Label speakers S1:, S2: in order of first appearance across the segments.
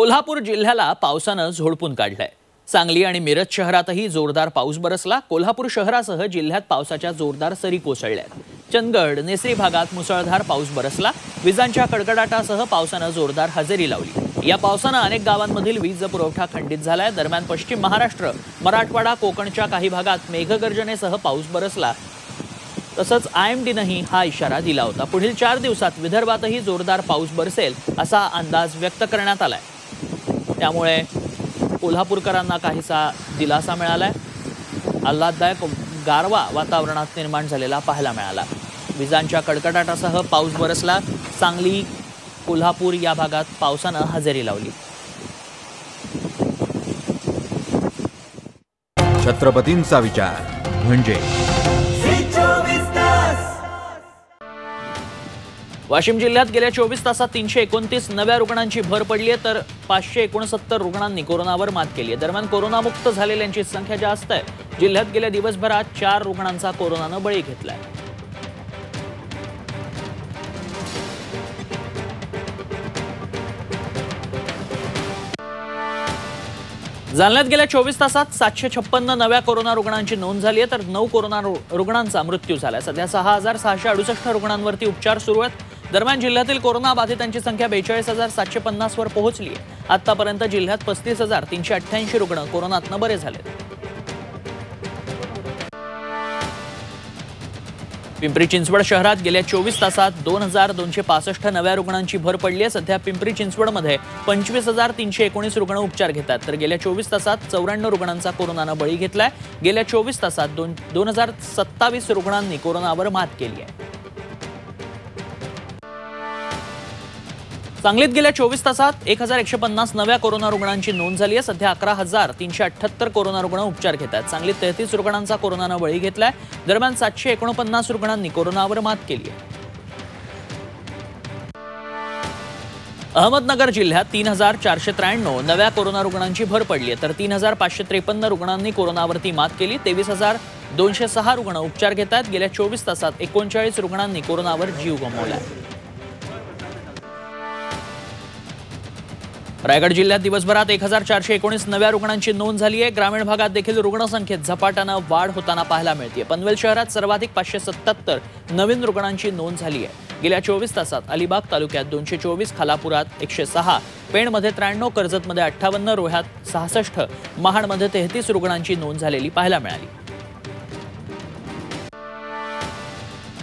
S1: कोल्हापूर जिल्ह्याला पावसानं झोडपून काढलंय. सांगली आणि मिरज शहरातही जोरदार पाऊस बरसला. कोल्हापूर शहरासह जिल्ह्यात पावसाच्या जोरदार सरी कोसळल्या चंदगड नेसरी भागात मुसळधार पाऊस बरसला. विजांच्या कडकडाटासह पावसानं जोरदार हजेरी लावली. या पावसानं अनेक गावांमधील वीज पुरवठा खंडित झालाय. दरम्यान पश्चिम महाराष्ट्र मराठवाडा कोकणच्या काही भागात मेघगर्जनेसह पाऊस बरसला. तसंच आय एम डीनंही हा इशारा दिला होता. पुढील चार दिवसात विदर्भातही जोरदार पाऊस बरसेल असा अंदाज व्यक्त करण्यात आलाय. त्यामुळे कोल्हापूरकरांना काहीसा दिलासा मिळालाय. आल्हाददायक गारवा वातावरणात निर्माण झालेला पाहायला मिळाला. विजांच्या कडकडाटासह पाऊस बरसला. सांगली कोल्हापूर या भागात पावसानं हजेरी लावली.
S2: छत्रपतींचा विचार म्हणजे
S1: वाशिम जिल्ह्यात गेल्या चोवीस तासात तीनशे एकोणतीस नव्या रुग्णांची भर पडली आहे तर पाचशे एकोणसत्तर रुग्णांनी कोरोनावर मात केली आहे. दरम्यान कोरोनामुक्त झालेल्यांची संख्या जास्त आहे. जिल्ह्यात गेल्या दिवसभरात चार रुग्णांचा कोरोनानं बळी घेतलाय जालन्यात गेल्या चोवीस तासात सातशे छप्पन्न नव्या कोरोना रुग्णांची नोंद झाली आहे तर नऊ कोरोना रु- रुग्णांचा मृत्यू झालाय सध्या सहा हजार सहाशे अडुसष्ट रुग्णांवरती उपचार सुरू आहेत. दरम्यान जिल्ह्यातील कोरोना बाधितांची संख्या बेचाळीस हजार सातशे पन्नासवर पोहोचली आहे. आतापर्यंत जिल्ह्यात पस्तीस हजार तीनशे अठ्ठ्याऐंशी रुग्ण कोरोनातनं बरे झालेत. पिंपरी चिंचवड शहरात गेल्या चोवीस तासात दोन हजार दोनशे पासष्ट नव्या रुग्णांची भर पडली आहे. सध्या पिंपरी चिंचवडमध्ये पंचवीस हजार तीनशे एकोणीस रुग्ण उपचार घेतात. तर गेल्या चोवीस तासात चौऱ्याण्णव रुग्णांचा कोरोनानं बळी घेतलाय. गेल्या चोवीस तासात दोन दोन हजार सत्तावीस रुग्णांनी कोरोनावर मात केली आहे. सांगलीत गेल्या चोवीस तासात एक हजार एकशे पन्नास नव्या कोरोना रुग्णांची नोंद झाली आहे. सध्या अकरा हजार तीनशे अठ्ठ्याहत्तर कोरोना रुग्ण उपचार घेत आहेत. सांगलीत तेहतीस रुग्णांचा कोरोनानं बळी घेतलाय. दरम्यान सातशे एकोणपन्नास रुग्णांनी कोरोनावर मात केली आहे. अहमदनगर जिल्ह्यात तीन हजार चारशे त्र्याण्णव नव्या कोरोना रुग्णांची भर पडली आहे. तर तीन हजार पाचशे त्रेपन्न रुग्णांनी कोरोनावरती मात केली. तेवीस हजार दोनशे सहा रुग्ण उपचार घेत आहेत. गेल्या चोवीस तासात एकोणचाळीस रुग्णांनी कोरोनावर जीव गमावला आहे रायगड जिल्ह्यात दिवसभरात एक हजार चारशे एकोणीस नव्या रुग्णांची नोंद झाली आहे ग्रामीण भागात देखील रुग्णसंख्येत झपाट्यानं वाढ होताना पाहायला मिळते पनवेल शहरात सर्वाधिक पाचशे सत्याहत्तर नवीन रुग्णांची नोंद झाली आहे गेल्या चोवीस तासात अलिबाग तालुक्यात दोनशे चोवीस खालापुरात एकशे सहा पेणमध्ये त्र्याण्णव कर्जतमध्ये अठ्ठावन्न रोह्यात सहासष्ट महाडमध्ये तेहतीस रुग्णांची नोंद झालेली पाहायला मिळाली.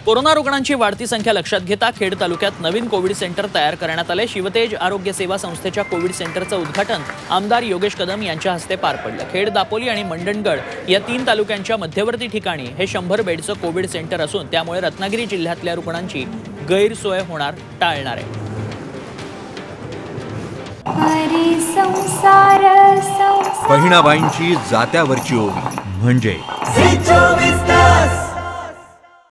S1: कोरोना रुग्णांची वाढती संख्या लक्षात घेता खेड तालुक्यात नवीन कोविड सेंटर तयार करण्यात आले. शिवतेज आरोग्य सेवा संस्थेच्या कोविड सेंटरचं उद्घाटन आमदार योगेश कदम यांच्या हस्ते पार पडलं. खेड दापोली आणि मंडणगड या तीन तालुक्यांच्या मध्यवर्ती ठिकाणी हे शंभर बेडचं कोविड सेंटर असून त्यामुळे रत्नागिरी जिल्ह्यातल्या रुग्णांची गैरसोय होणार टाळणार आहे.
S2: बहिणाबाईंची जात्यावरची ओवी म्हणजे?